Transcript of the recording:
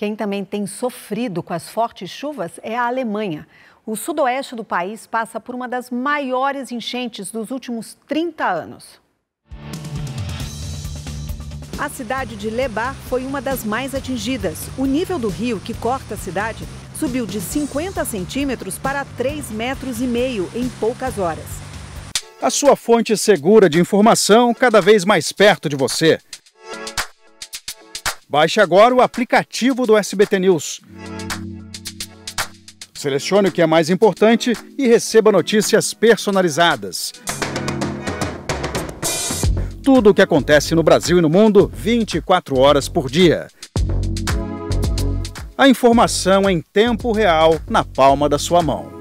Quem também tem sofrido com as fortes chuvas é a Alemanha. O sudoeste do país passa por uma das maiores enchentes dos últimos 30 anos. A cidade de Lebar foi uma das mais atingidas. O nível do rio que corta a cidade subiu de 50 centímetros para 3 metros e meio em poucas horas. A sua fonte segura de informação cada vez mais perto de você. Baixe agora o aplicativo do SBT News. Selecione o que é mais importante e receba notícias personalizadas. Tudo o que acontece no Brasil e no mundo 24 horas por dia. A informação em tempo real na palma da sua mão.